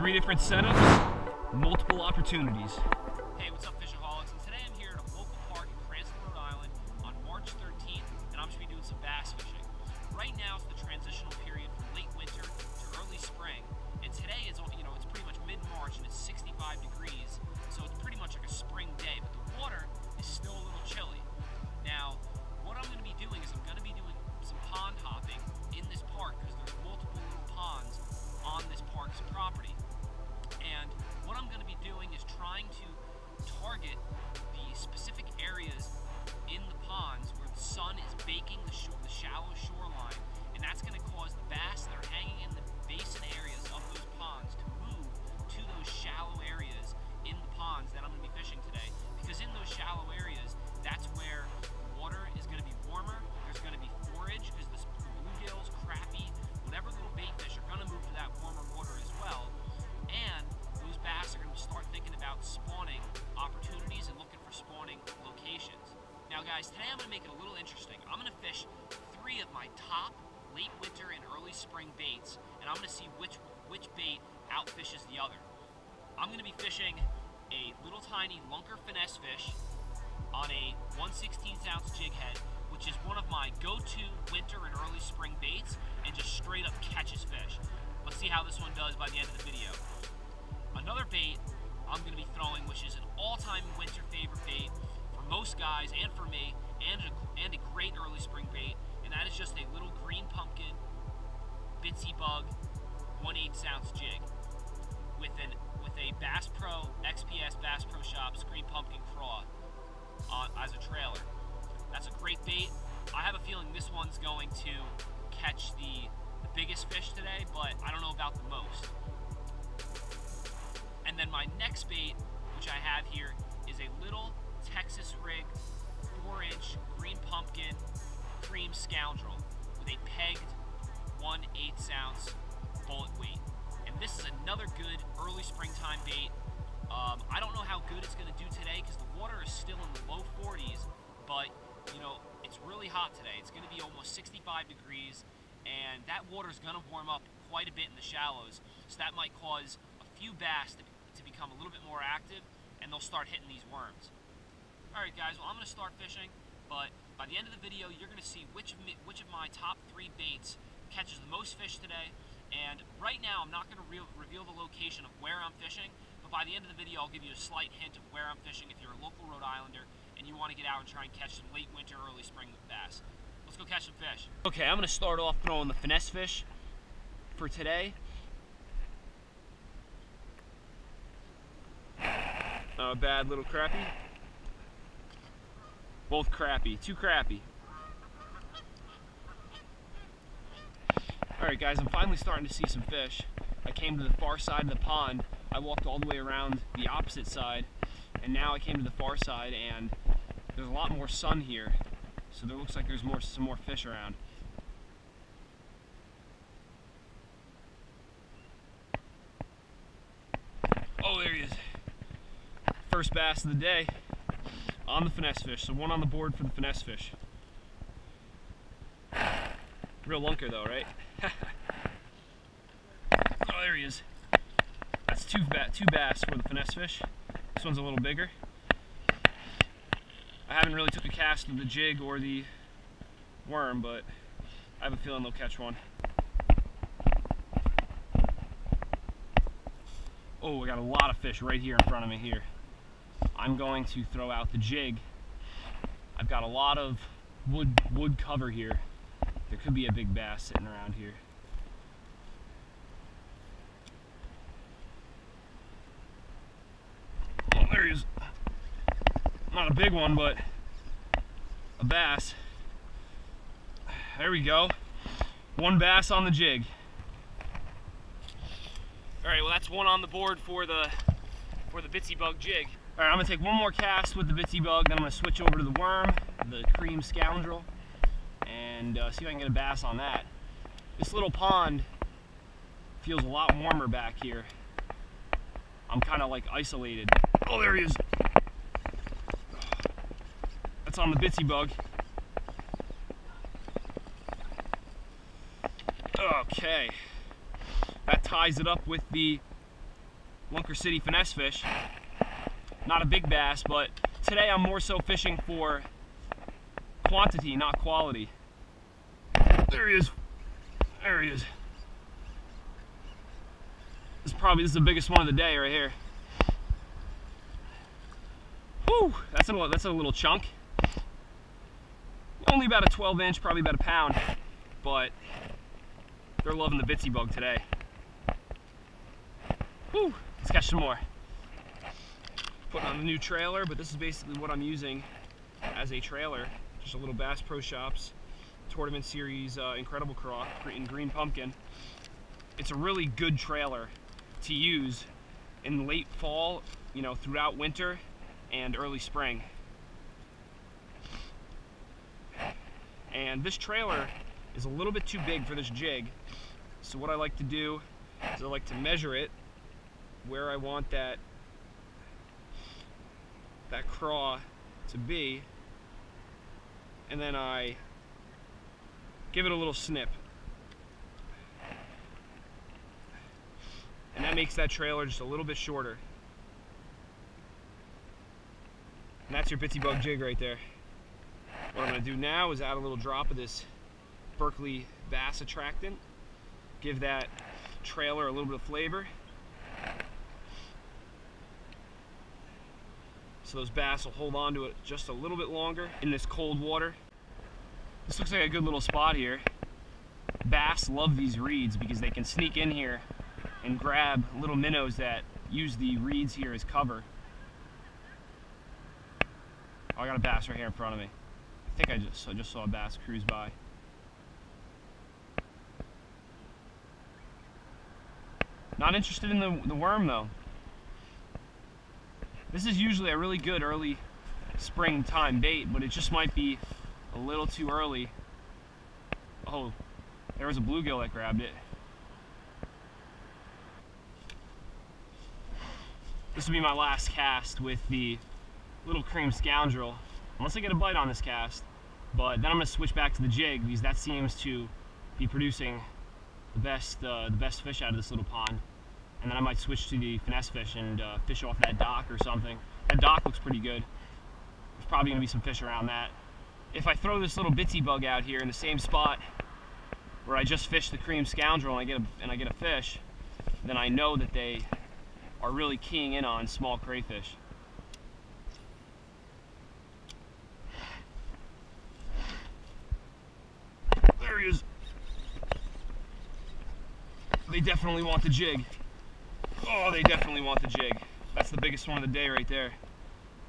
Three different setups, multiple opportunities. Hey, what's up, guys, today I'm to make it a little interesting. I'm to fish three of my top late winter and early spring baits, and I'm to see which, which bait outfishes the other. I'm going to be fishing a little tiny lunker finesse fish on a 1 16th ounce jig head, which is one of my go-to winter and early spring baits, and just straight up catches fish. Let's see how this one does by the end of the video. Another bait I'm going to be throwing, which is an all-time winter favorite bait most guys and for me, and a, and a great early spring bait, and that is just a little green pumpkin bitsy bug 1 8 ounce jig with an with a Bass Pro XPS Bass Pro Shops green pumpkin craw as a trailer. That's a great bait. I have a feeling this one's going to catch the, the biggest fish today, but I don't know about the most. And then my next bait, which I have here, is a little Texas rig 4 inch green pumpkin Creme Scoundrel with a pegged 1 8 ounce bullet weight. And this is another good early springtime bait. Um, I don't know how good it's going to do today because the water is still in the low 40s, but you know, it's really hot today. It's going to be almost 65 degrees, and that water is going to warm up quite a bit in the shallows, so that might cause a few bass to, to become a little bit more active, and they'll start hitting these worms. Alright guys, well I'm going to start fishing, but by the end of the video, you're going to see which of, me, which of my top three baits catches the most fish today, and right now I'm not going to re reveal the location of where I'm fishing, but by the end of the video I'll give you a slight hint of where I'm fishing if you're a local Rhode Islander and you want to get out and try and catch some late winter, early spring bass. Let's go catch some fish. Okay, I'm going to start off throwing the finesse fish for today. A bad little crappie. Both crappy, too crappy. Alright guys, I'm finally starting to see some fish. I came to the far side of the pond. I walked all the way around the opposite side and now I came to the far side and there's a lot more sun here so there looks like there's more some more fish around. Oh, there he is. First bass of the day on the finesse fish. So one on the board for the finesse fish. Real lunker though, right? oh, there he is. That's two, ba two bass for the finesse fish. This one's a little bigger. I haven't really took a cast of the jig or the worm, but I have a feeling they'll catch one. Oh, I got a lot of fish right here in front of me here. I'm going to throw out the jig. I've got a lot of wood wood cover here. There could be a big bass sitting around here. Oh, there he is. Not a big one, but a bass. There we go. One bass on the jig. All right, well that's one on the board for the for the bitsy bug jig. All right, I'm gonna take one more cast with the bitsy bug, then I'm gonna switch over to the worm, the Creme Scoundrel, and uh, see if I can get a bass on that. This little pond feels a lot warmer back here. I'm kind of like isolated. Oh, there he is. That's on the bitsy bug. Okay. That ties it up with the Lunker City finesse fish. Not a big bass, but today I'm more so fishing for quantity, not quality. There he is. There he is. This is probably this is the biggest one of the day right here. Whew, that's a that's a little chunk. Only about a 12 inch, probably about a pound, but they're loving the bitsy bug today. Whew, let's catch some more. Putting on a new trailer, but this is basically what I'm using as a trailer. Just a little Bass Pro Shops Tournament Series uh, Incredible Craw in green pumpkin. It's a really good trailer to use in late fall, you know, throughout winter and early spring. And this trailer is a little bit too big for this jig. So what I like to do is I like to measure it where I want that that craw to be. And then I give it a little snip. And that makes that trailer just a little bit shorter. And that's your bitsy bug jig right there. What I'm to do now is add a little drop of this Berkley Bass Attractant. Give that trailer a little bit of flavor so those bass will hold on to it just a little bit longer in this cold water. This looks like a good little spot here. Bass love these reeds because they can sneak in here and grab little minnows that use the reeds here as cover. Oh, I got a bass right here in front of me. I think I just, I just saw a bass cruise by. Not interested in the, the worm though. This is usually a really good early springtime bait, but it just might be a little too early. Oh, there was a bluegill that grabbed it. This will be my last cast with the little Creme Scoundrel, unless I get a bite on this cast. But then I'm to switch back to the jig because that seems to be producing the best, uh, the best fish out of this little pond and then I might switch to the finesse fish and uh, fish off that dock or something. That dock looks pretty good. There's probably gonna be some fish around that. If I throw this little bitsy bug out here in the same spot where I just fished the Creme Scoundrel and I get a, and I get a fish, then I know that they are really keying in on small crayfish. There he is. They definitely want the jig. Oh, they definitely want the jig. That's the biggest one of the day right there.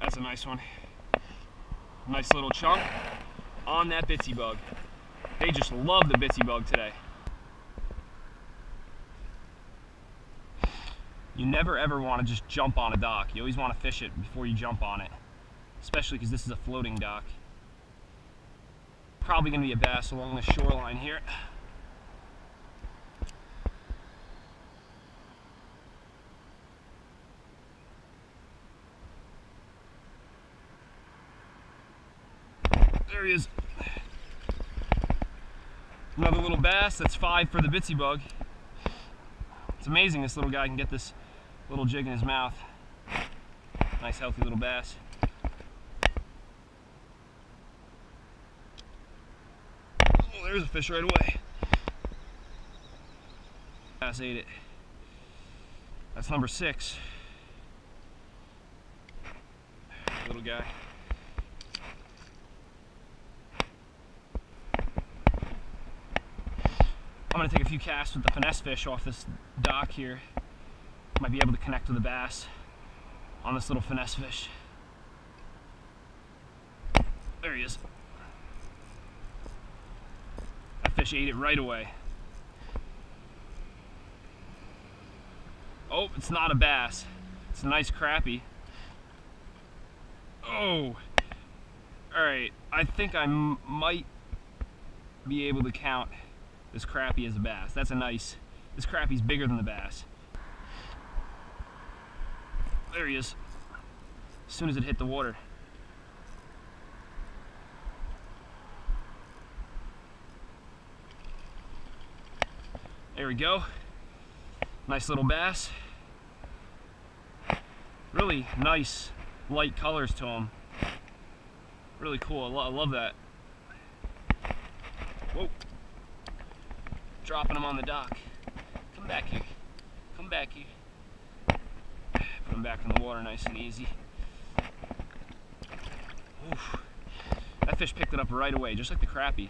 That's a nice one. Nice little chunk on that bitsy bug. They just love the bitsy bug today. You never ever want to just jump on a dock. You always want to fish it before you jump on it. Especially because this is a floating dock. Probably going to be a bass along the shoreline here. There he is. Another little bass, that's five for the bitsy bug. It's amazing this little guy can get this little jig in his mouth. Nice healthy little bass. Oh, there's a fish right away. Bass ate it. That's number six. Little guy. I'm gonna take a few casts with the finesse fish off this dock here. Might be able to connect with the bass on this little finesse fish. There he is. That fish ate it right away. Oh, it's not a bass. It's a nice crappie. Oh. Alright, I think I might be able to count this crappie is a bass. That's a nice, this crappie's bigger than the bass. There he is. As soon as it hit the water. There we go. Nice little bass. Really nice light colors to them. Really cool. I, lo I love that. Whoa. Dropping them on the dock. Come back here. Come back here. Put them back in the water nice and easy. Oof. That fish picked it up right away, just like the crappie.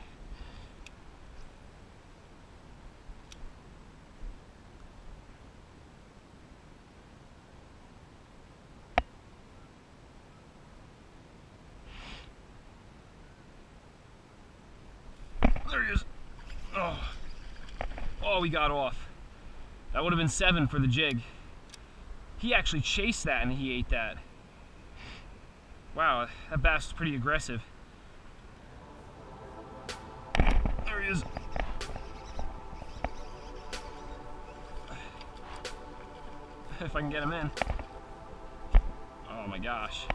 There he is. Oh. Oh, we got off. That would have been seven for the jig. He actually chased that and he ate that. Wow, that bass is pretty aggressive. There he is. If I can get him in. Oh my gosh.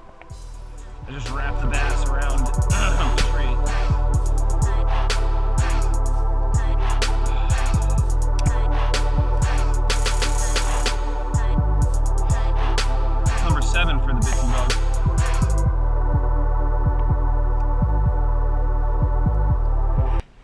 I just wrapped the bass around the tree.